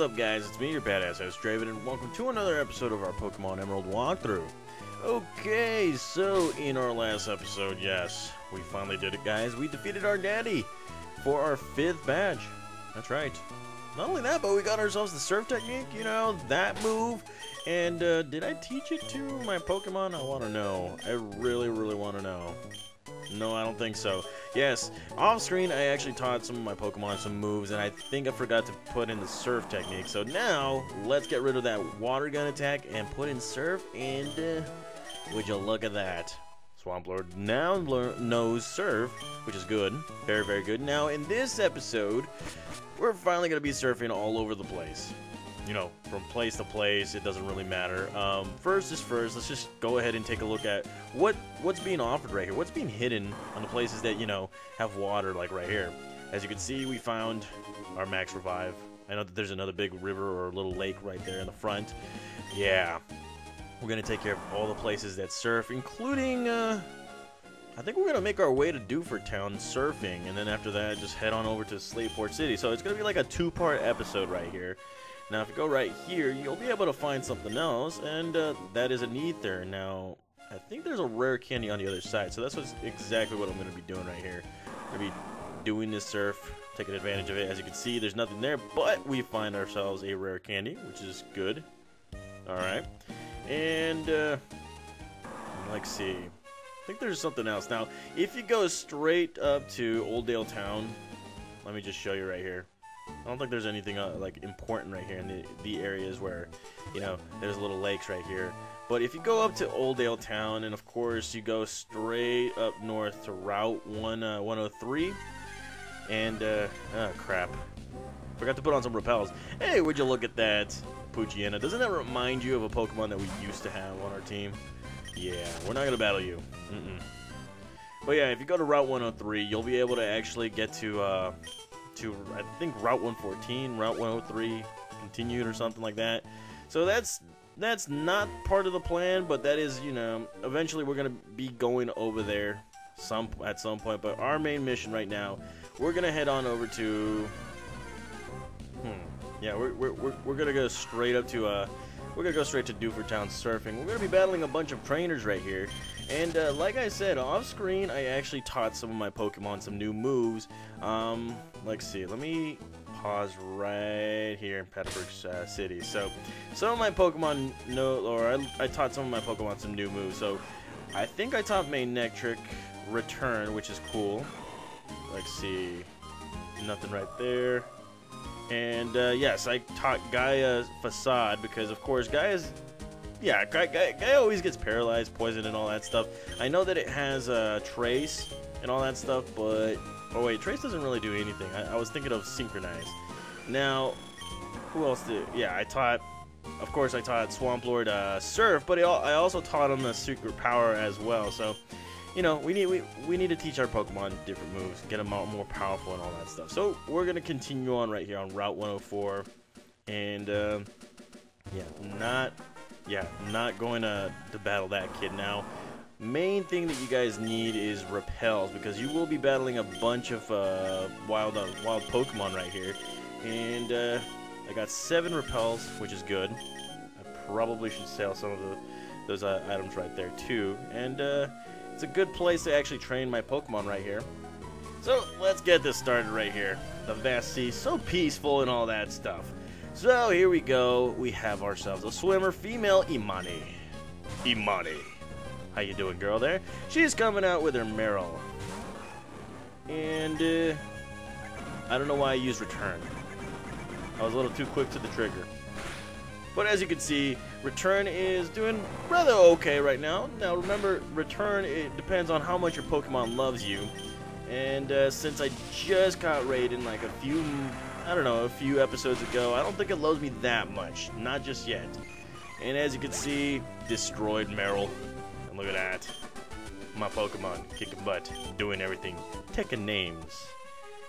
up, guys? It's me, your badass host, Draven, and welcome to another episode of our Pokemon Emerald walkthrough. Okay, so in our last episode, yes, we finally did it, guys. We defeated our daddy for our fifth badge. That's right. Not only that, but we got ourselves the Surf Technique, you know, that move. And uh, did I teach it to my Pokemon? I want to know. I really, really want to know. No, I don't think so. Yes, off screen I actually taught some of my Pokemon some moves, and I think I forgot to put in the Surf technique. So now, let's get rid of that Water Gun attack and put in Surf, and uh, would you look at that. Swamplord now knows Surf, which is good. Very, very good. Now, in this episode, we're finally going to be surfing all over the place you know, from place to place. It doesn't really matter. Um, first is first. Let's just go ahead and take a look at what what's being offered right here. What's being hidden on the places that you know have water, like right here. As you can see, we found our max revive. I know that there's another big river or a little lake right there in the front. Yeah, we're gonna take care of all the places that surf, including. Uh, I think we're gonna make our way to Dewford Town surfing, and then after that, just head on over to Slateport City. So it's gonna be like a two-part episode right here. Now, if you go right here, you'll be able to find something else, and uh, that is an ether. Now, I think there's a rare candy on the other side, so that's what's exactly what I'm going to be doing right here. I'm going to be doing this surf, taking advantage of it. As you can see, there's nothing there, but we find ourselves a rare candy, which is good. Alright. And, uh, let's see. I think there's something else. Now, if you go straight up to Oldale Town, let me just show you right here. I don't think there's anything uh, like important right here in the, the areas where, you know, there's little lakes right here. But if you go up to Oldale Town, and of course you go straight up north to Route 1, uh, 103, and, uh, oh crap. Forgot to put on some repels. Hey, would you look at that, Poochyena. Doesn't that remind you of a Pokemon that we used to have on our team? Yeah, we're not to battle you. Mm -mm. But yeah, if you go to Route 103, you'll be able to actually get to, uh, to I think Route 114, Route 103 continued or something like that. So that's that's not part of the plan, but that is, you know, eventually we're gonna be going over there some at some point. But our main mission right now, we're gonna head on over to. Hmm. Yeah, we're we're we're, we're gonna go straight up to uh. We're gonna go straight to Dewford Town surfing. We're gonna be battling a bunch of trainers right here. And uh, like I said, off screen, I actually taught some of my Pokemon some new moves. Um, let's see, let me pause right here in Petalburg uh, City. So, some of my Pokemon know, or I, I, taught some of my Pokemon some new moves. So, I think I taught Manectric Return, which is cool. Let's see, nothing right there. And uh, yes, I taught Gaia Facade because, of course, Gaia's yeah, guy, guy, guy always gets paralyzed, poisoned, and all that stuff. I know that it has a uh, trace and all that stuff, but oh wait, trace doesn't really do anything. I, I was thinking of synchronize. Now, who else did? Yeah, I taught. Of course, I taught Swamplord uh, Surf, but I also taught him the Secret Power as well. So, you know, we need we, we need to teach our Pokemon different moves, get them out more powerful and all that stuff. So we're gonna continue on right here on Route 104, and uh, yeah, not yeah, not going to, to battle that kid now. Main thing that you guys need is repels because you will be battling a bunch of uh, wild uh, wild Pokemon right here. And uh, I got seven repels, which is good. I probably should sell some of the, those uh, items right there too. And uh, it's a good place to actually train my Pokemon right here. So let's get this started right here. The vast sea, so peaceful and all that stuff. So here we go. We have ourselves a swimmer, female Imani. Imani. How you doing, girl there? She's coming out with her Marill. And, uh, I don't know why I used return. I was a little too quick to the trigger. But as you can see, return is doing rather okay right now. Now remember, return, it depends on how much your Pokemon loves you. And uh, since I just got raided in like a few I don't know, a few episodes ago. I don't think it loves me that much. Not just yet. And as you can see, destroyed Marill. And look at that. My Pokemon kicking butt, doing everything, taking names.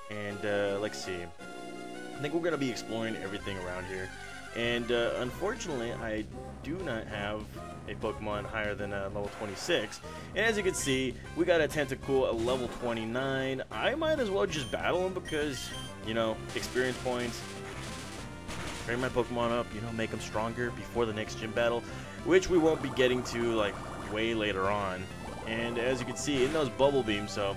And uh, let's see. I think we're going to be exploring everything around here. And uh, unfortunately, I do not have a Pokemon higher than uh, level 26. And as you can see, we got a Tentacool at level 29. I might as well just battle him because you know, experience points. train my Pokemon up, you know, make them stronger before the next gym battle, which we won't be getting to, like, way later on. And as you can see, in those Bubble Beams, so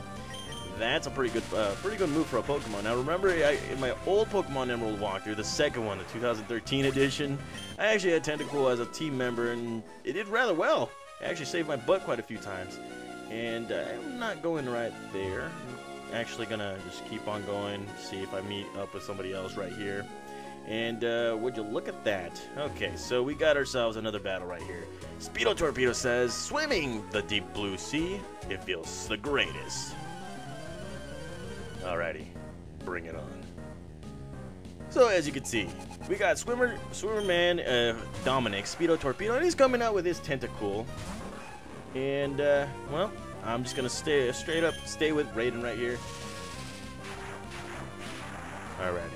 that's a pretty good uh, pretty good move for a Pokemon. Now remember, I, in my old Pokemon Emerald walkthrough, the second one, the 2013 edition, I actually had Tentacool as a team member, and it did rather well. I actually saved my butt quite a few times. And uh, I'm not going right there. Actually gonna just keep on going, see if I meet up with somebody else right here. And uh, would you look at that? Okay, so we got ourselves another battle right here. Speedo Torpedo says, Swimming the deep blue sea, it feels the greatest. Alrighty, bring it on. So as you can see, we got Swimmer, Swimmerman uh, Dominic, Speedo Torpedo, and he's coming out with his Tentacool. And, uh, well, I'm just gonna stay straight up, stay with Raiden right here. Alrighty.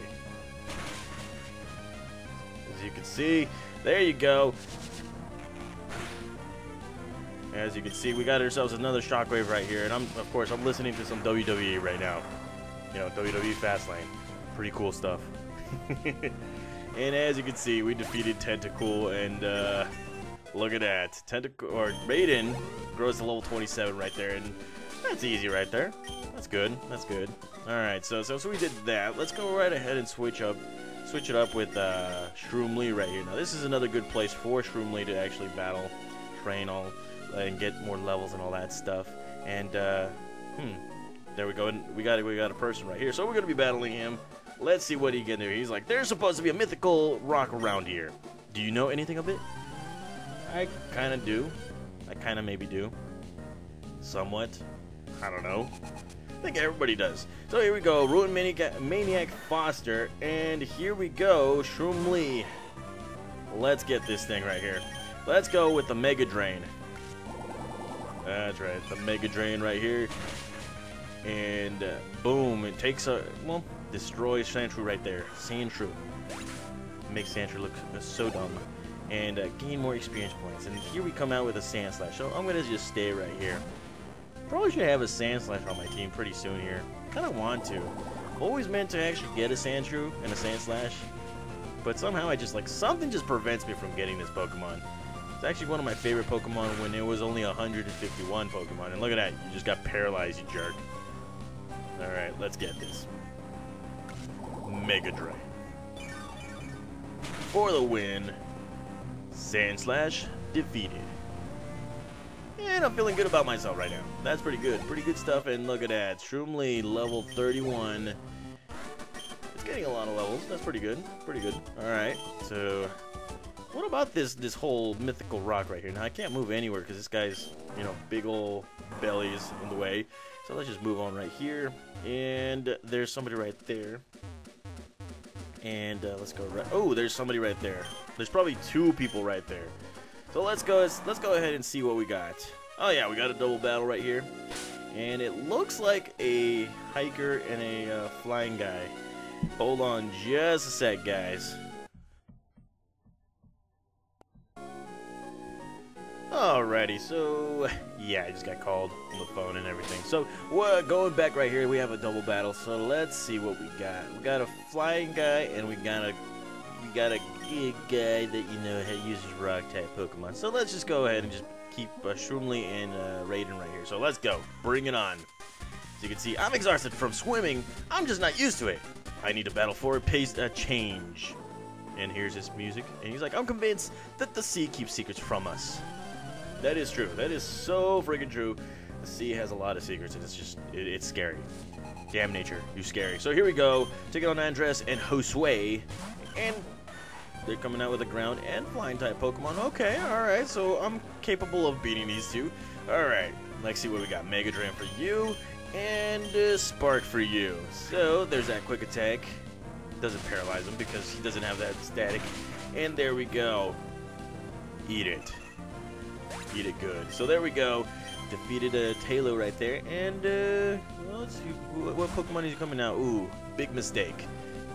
As you can see, there you go. As you can see, we got ourselves another shockwave right here, and I'm, of course, I'm listening to some WWE right now. You know, WWE Fastlane. Pretty cool stuff. and as you can see, we defeated Tentacool, and uh, look at that. Tentacool, or Raiden grows to level 27 right there, and that's easy right there. That's good. That's good. All right, so so so we did that. Let's go right ahead and switch up, switch it up with uh, Shroomly right here. Now this is another good place for Shroomly to actually battle, train all, and get more levels and all that stuff. And uh, hmm, there we go. And We got we got a person right here. So we're gonna be battling him. Let's see what he can do. He's like, there's supposed to be a mythical rock around here. Do you know anything of it? I kind of do. I kind of maybe do. Somewhat. I don't know. I think everybody does. So here we go, Ruin Maniac, Maniac Foster, and here we go, Shroomly. Let's get this thing right here. Let's go with the Mega Drain. That's right, the Mega Drain right here. And uh, boom, it takes a, well, destroys Sandshrew right there. Sandshrew. Makes Sandshrew look so dumb. And uh, gain more experience points. And here we come out with a Sandslash. So I'm going to just stay right here. Probably should have a Sandslash on my team pretty soon here. Kind of want to. Always meant to actually get a Sandshrew and a Sandslash. But somehow I just, like, something just prevents me from getting this Pokemon. It's actually one of my favorite Pokemon when it was only 151 Pokemon. And look at that, you just got paralyzed, you jerk. Alright, let's get this. Mega Drain. For the win. Sandslash defeated. And I'm feeling good about myself right now. That's pretty good. Pretty good stuff. And look at that. Shroomly, level 31. It's getting a lot of levels. That's pretty good. Pretty good. Alright. So, what about this this whole mythical rock right here? Now, I can't move anywhere because this guy's, you know, big old belly is in the way. So let's just move on right here. And there's somebody right there. And uh, let's go right. Oh, there's somebody right there. There's probably two people right there. So let's go. Let's go ahead and see what we got. Oh yeah, we got a double battle right here, and it looks like a hiker and a uh, flying guy. Hold on just a sec, guys. Alrighty, so yeah, I just got called on the phone and everything. So we're going back right here. We have a double battle. So let's see what we got. We got a flying guy, and we got a we got a guy that you know uses rock type Pokemon. So let's just go ahead and just keep uh, Shroomly and uh, Raiden right here. So let's go, bring it on. As you can see, I'm exhausted from swimming. I'm just not used to it. I need to battle for a pace a change. And here's his music, and he's like, I'm convinced that the sea keeps secrets from us. That is true. That is so freaking true. The sea has a lot of secrets, and it's just, it, it's scary. Damn nature, you scary. So here we go. Taking on Andres and Josue. And they're coming out with a ground and flying type Pokemon. Okay, alright. So I'm capable of beating these two. Alright, let's see what we got. Mega Drain for you. And uh, Spark for you. So there's that quick attack. Doesn't paralyze him because he doesn't have that static. And there we go. Eat it eat it good. So there we go. Defeated a uh, Taillow right there. And, uh, well, let's see. What Pokemon is coming out? Ooh, big mistake.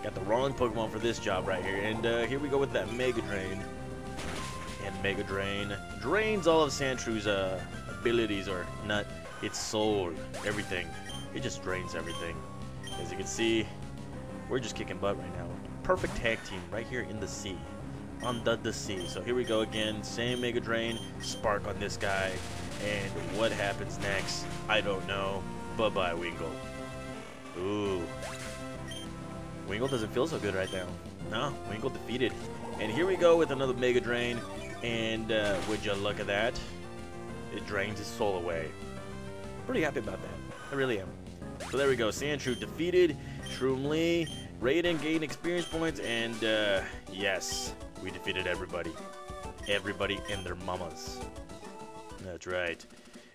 Got the wrong Pokemon for this job right here. And uh, here we go with that Mega Drain. And Mega Drain drains all of Sandshrew's uh, abilities, or not its soul, everything. It just drains everything. As you can see, we're just kicking butt right now. Perfect tag team right here in the sea. On the the sea. So here we go again. Same Mega Drain. Spark on this guy. And what happens next? I don't know. Bye-bye, Wingull. Ooh. Wingull doesn't feel so good right now. No, Wingull defeated. And here we go with another Mega Drain. And uh, would you look at that? It drains his soul away. Pretty happy about that. I really am. So there we go. Sandshrew defeated. Shroomly. Raiden gained experience points. And uh, yes, we defeated everybody. Everybody and their mamas. That's right.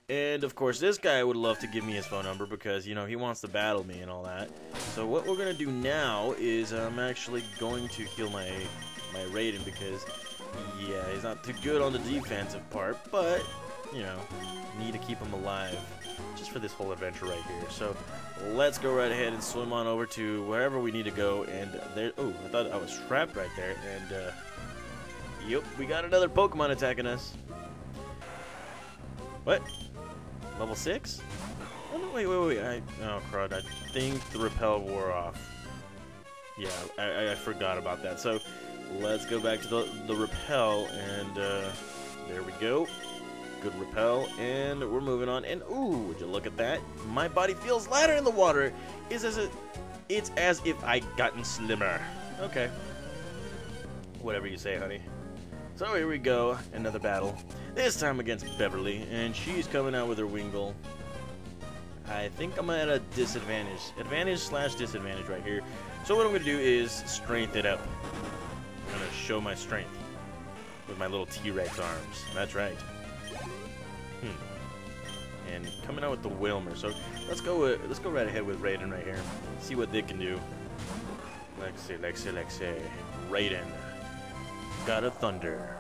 And of course, this guy would love to give me his phone number because, you know, he wants to battle me and all that. So what we're going to do now is I'm actually going to heal my, my Raiden because, yeah, he's not too good on the defensive part, but, you know, need to keep him alive just for this whole adventure right here. So let's go right ahead and swim on over to wherever we need to go. And there, oh, I thought I was trapped right there. And, uh, yep, we got another Pokemon attacking us. What? Level 6? Oh, no, wait, wait, wait. I, oh, crud. I think the repel wore off. Yeah, I, I forgot about that. So, let's go back to the, the repel, and uh, there we go. Good repel, and we're moving on. And, ooh, would you look at that? My body feels lighter in the water. It's as, a, it's as if I'd gotten slimmer. Okay. Whatever you say, honey. So here we go, another battle. This time against Beverly, and she's coming out with her Wingull. I think I'm at a disadvantage. Advantage slash disadvantage right here. So what I'm going to do is strength it up. I'm going to show my strength with my little T-Rex arms. That's right. Hmm. And coming out with the Wailmer. So let's go with, let's go right ahead with Raiden right here. See what they can do. See, let's see. Raiden. God of Thunder.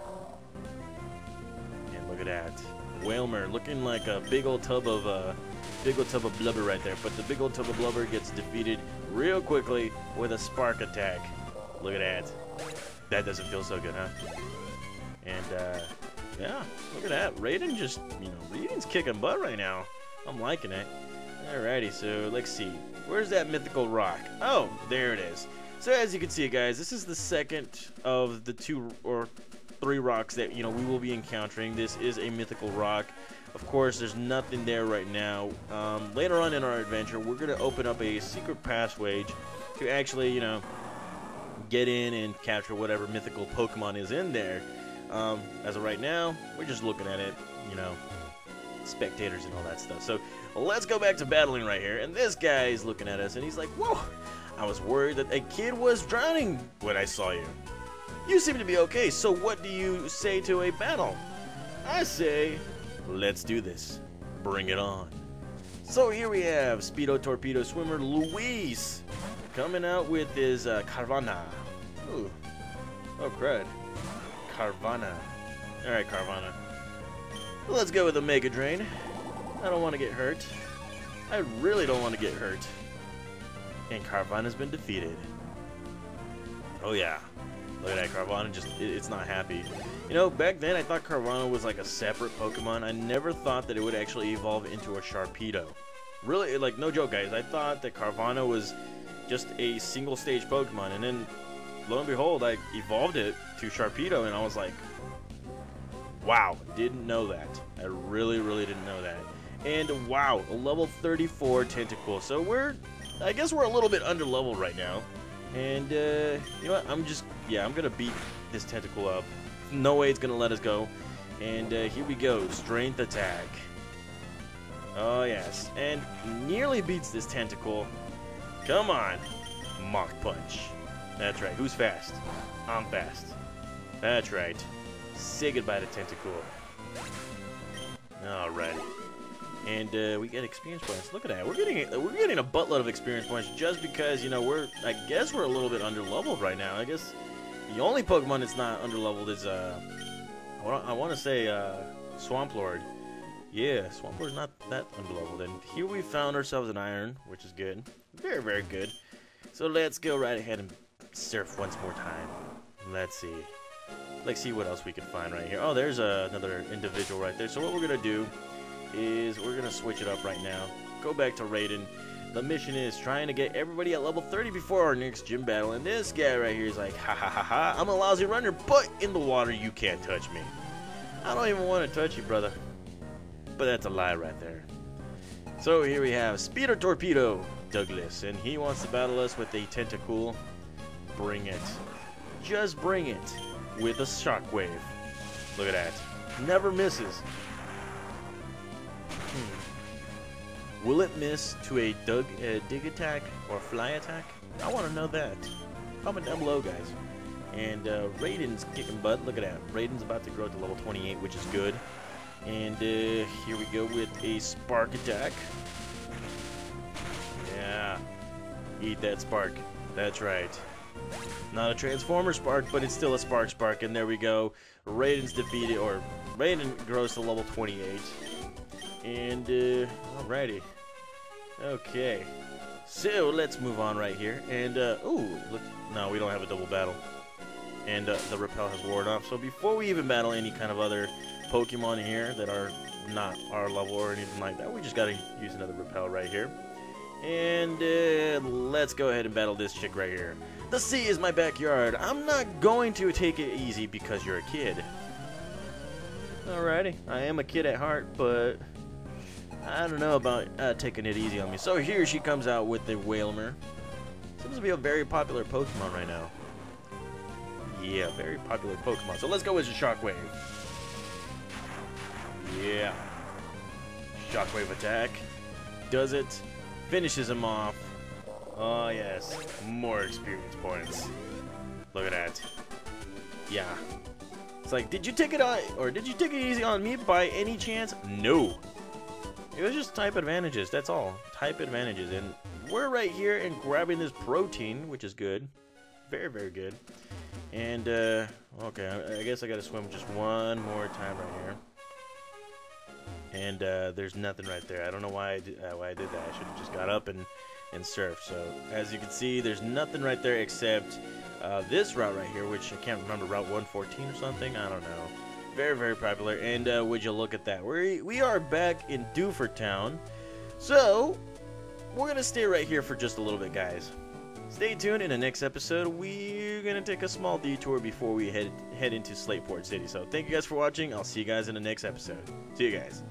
And look at that. Wailmer looking like a big old tub of uh, big old tub of blubber right there. But the big old tub of blubber gets defeated real quickly with a spark attack. Look at that. That doesn't feel so good, huh? And uh, yeah, look at that. Raiden just, you know, Raiden's kicking butt right now. I'm liking it. Alrighty, so let's see. Where's that mythical rock? Oh, there it is. So as you can see, guys, this is the second of the two or three rocks that you know we will be encountering. This is a mythical rock. Of course, there's nothing there right now. Um, later on in our adventure, we're gonna open up a secret passage to actually, you know, get in and capture whatever mythical Pokemon is in there. Um, as of right now, we're just looking at it, you know, spectators and all that stuff. So let's go back to battling right here. And this guy is looking at us, and he's like, "Whoa." I was worried that a kid was drowning when I saw you. You seem to be okay, so what do you say to a battle? I say, let's do this. Bring it on. So here we have Speedo Torpedo Swimmer Luis coming out with his uh, Carvanha. Ooh. Oh, crud. Carvanha. Alright, Carvanha. Let's go with a Mega Drain. I don't want to get hurt. I really don't want to get hurt. And Carvanha's been defeated. Oh yeah. Look at that, Carvanha just, it, it's not happy. You know, back then I thought Carvanha was like a separate Pokemon. I never thought that it would actually evolve into a Sharpedo. Really, like, no joke, guys. I thought that Carvanha was just a single stage Pokemon. And then, lo and behold, I evolved it to Sharpedo, and I was like, wow, didn't know that. I really, really didn't know that. And wow, a level 34 Tentacool. So we're I guess we're a little bit under level right now. And, uh, you know what? I'm just, yeah, I'm going to beat this Tentacool up. No way it's going to let us go. And uh, here we go. Strength attack. Oh, yes. And nearly beats this Tentacool. Come on. Mach Punch. That's right. Who's fast? I'm fast. That's right. Say goodbye to Tentacool. Alrighty and uh, we get experience points. Look at that. We're getting we're getting a buttload of experience points just because you know we're I guess we're a little bit under leveled right now. I guess the only Pokemon that's not under leveled is uh I want to say uh, Swamplord. Yeah, Swamplord's not that under leveled. And here we found ourselves an iron, which is good, very very good. So let's go right ahead and surf once more time. Let's see. Let's see what else we can find right here. Oh, there's uh, another individual right there. So what we're gonna do is we're going to switch it up right now. Go back to Raiden. The mission is trying to get everybody at level 30 before our next gym battle, and this guy right here is like, ha ha ha ha, I'm a lousy runner, but in the water you can't touch me. I don't even want to touch you, brother. But that's a lie right there. So here we have Speeder Torpedo Douglas, and he wants to battle us with a Tentacool. Bring it. Just bring it. With a Shockwave. Look at that. Never misses. Will it miss to a Doug, uh, dig attack or fly attack? I want to know that. Comment down below, guys. And uh, Raiden's kicking butt. Look at that. Raiden's about to grow to level 28, which is good. And uh, here we go with a Spark attack. Yeah. Eat that Spark. That's right. Not a Transformer Spark, but it's still a Spark Spark. And there we go. Raiden's defeated, or Raiden grows to level 28. And, uh, alrighty. Okay. So, let's move on right here. And, uh, ooh, look, no, we don't have a double battle. And uh, the repel has worn off. So before we even battle any kind of other Pokemon here that are not our level or anything like that, we just gotta use another repel right here. And uh, let's go ahead and battle this chick right here. The sea is my backyard. I'm not going to take it easy because you're a kid. Alrighty, I am a kid at heart, but I don't know about uh, taking it easy on me. So here she comes out with the Wailmer. Seems to be a very popular Pokemon right now. Yeah, very popular Pokemon. So let's go with the Shockwave. Yeah. Shockwave attack. Does it. Finishes him off. Oh, yes. More experience points. Look at that. Yeah. It's like, did you take it on, or did you take it easy on me by any chance? No. It was just type advantages, that's all. Type advantages. And we're right here and grabbing this protein, which is good. Very, very good. And, uh, okay, I guess I gotta swim just one more time right here. And, uh, there's nothing right there. I don't know why I did, uh, why I did that. I should have just got up and, and surfed. So, as you can see, there's nothing right there except, uh, this route right here, which I can't remember, Route 114 or something? I don't know. Very, very popular. And, uh, would you look at that? We, we are back in Dewford Town. So, we're gonna stay right here for just a little bit, guys. Stay tuned. In the next episode, we're gonna take a small detour before we head head into Slateport City. So thank you guys for watching. I'll see you guys in the next episode. See you guys.